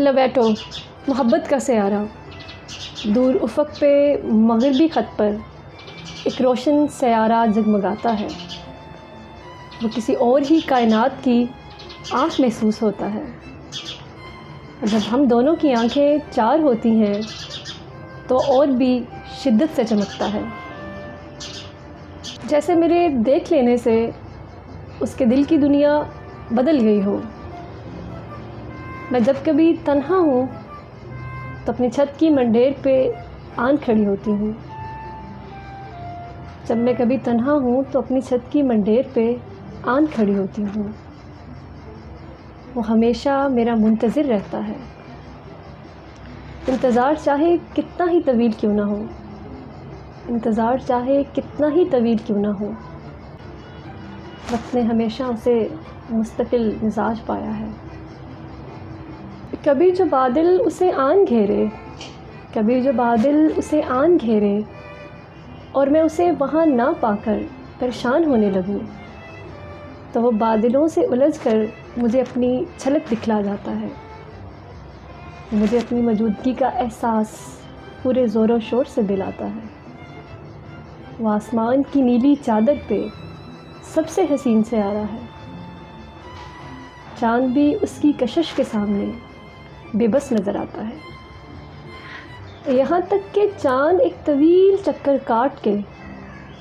लवेटो, मोहब्बत का सयारा। दूर उफ़क पे, मगरबी ख़त पर, एक रोशन सयारा जगमगाता है। वो किसी और ही कायनात की आँख महसूस होता है। जब हम दोनों की आँखें चार होती हैं तो और भी शिद्दत से चमकता है। जैसे मेरे देख लेने से उसके दिल की दुनिया बदल गई हो। मैं जब कभी तन्हा हूँ तो अपनी छत की मंडेर पे आन खड़ी होती हूँ। जब मैं कभी तन्हा हूँ तो अपनी छत की मंडेर पे आन खड़ी होती हूँ। वो हमेशा मेरा मुंतज़र रहता है। इंतज़ार चाहे कितना ही तवील क्यों ना हो। इंतज़ार चाहे कितना ही तवील क्यों ना हो। वक्त ने हमेशा उसे मुस्तकिल मिजाज पाया है। कभी जो बादल उसे आन घेरे, कभी जो बादल उसे आन घेरे, और मैं उसे वहाँ ना पाकर परेशान होने लगूँ तो वो बादलों से उलझ कर मुझे अपनी छलक दिखला जाता है। मुझे अपनी मौजूदगी का एहसास पूरे ज़ोर शोर से दिलाता है। वो आसमान की नीली चादर पे सबसे हसीन से आ रहा है। चाँद भी उसकी कशिश के सामने बेबस नज़र आता है। यहाँ तक कि चाँद एक तवील चक्कर काट के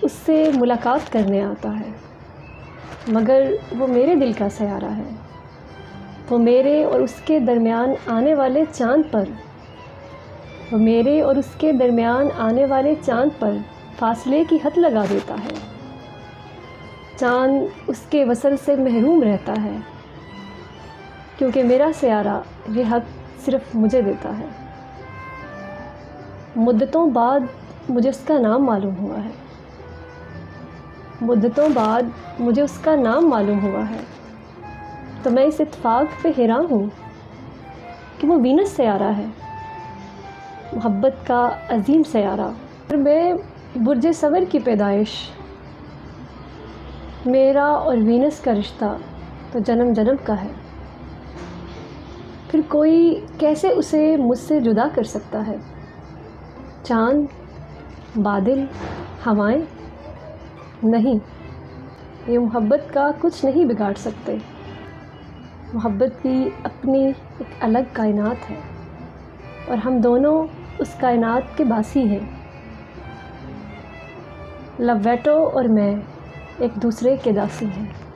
उससे मुलाकात करने आता है। मगर वो मेरे दिल का सयारा है। वो मेरे और उसके दरमियान आने वाले चाँद पर, वो मेरे और उसके दरमियान आने वाले चाँद पर फासले की हद लगा देता है। चाँद उसके वसल से महरूम रहता है, क्योंकि मेरा सयारा ये हक सिर्फ़ मुझे देता है। मुद्दतों बाद मुझे उसका नाम मालूम हुआ है। मुद्दतों बाद मुझे उसका नाम मालूम हुआ है। तो मैं इस इतफाक़ पे हैरान हूँ कि वो वीनस सयारा है। मोहब्बत का अजीम सयारा। और मैं बुरज सवर की पैदाइश। मेरा और वीनस का रिश्ता तो जन्म जन्म का है। फिर कोई कैसे उसे मुझसे जुदा कर सकता है? चाँद, बादल, हवाएँ? नहीं, ये मोहब्बत का कुछ नहीं बिगाड़ सकते। मोहब्बत की अपनी एक अलग कायनात है और हम दोनों उस कायनात के बासी हैं। लवेटो और मैं एक दूसरे के दासी हैं।